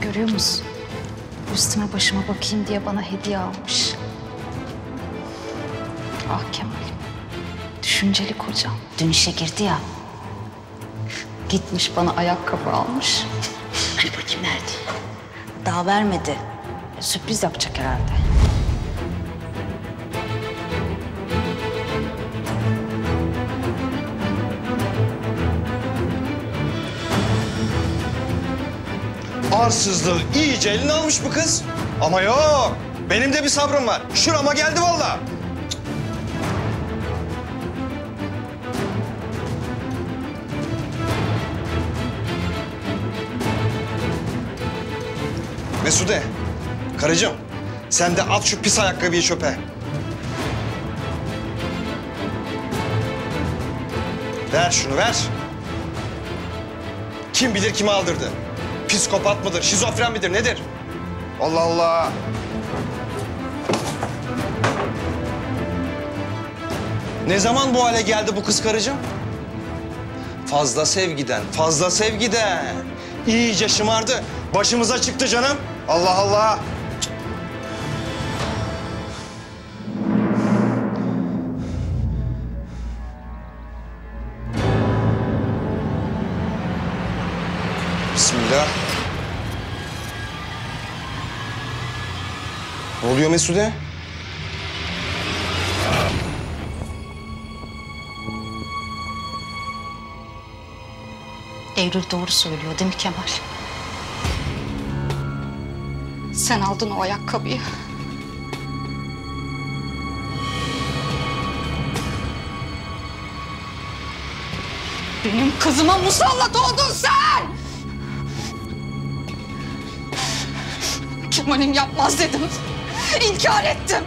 görüyor musun? Üstüme başıma bakayım diye bana hediye almış. Ah Kemal'im. Düşünceli kocam. Dün işe girdi ya. Gitmiş bana ayakkabı almış. Ay bakayım nerede? Daha vermedi. Sürpriz yapacak herhalde. Arsızlığı iyice eline almış bu kız. Ama yok. Benim de bir sabrım var. Şurama geldi vallahi. Mesude, karıcığım sen de at şu pis ayakkabıyı çöpe. Ver şunu ver. Kim bilir kime aldırdı? Psikopat mıdır, şizofren midir, nedir? Allah Allah. Ne zaman bu hale geldi bu kız karıcığım? Fazla sevgiden, fazla sevgiden. İyice şımardı. Başımıza çıktı canım. Allah Allah. Bismillah. Ne oluyor Mesude? Eylül doğru söylüyor değil mi Kemal? Sen aldın o ayakkabıyı. Benim kızıma musallat oldun sen! Kemal'im yapmaz dedim. İnkar ettim.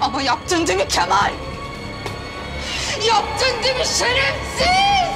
Ama yaptın değil mi Kemal? Yaptın değil mi şerefsiz?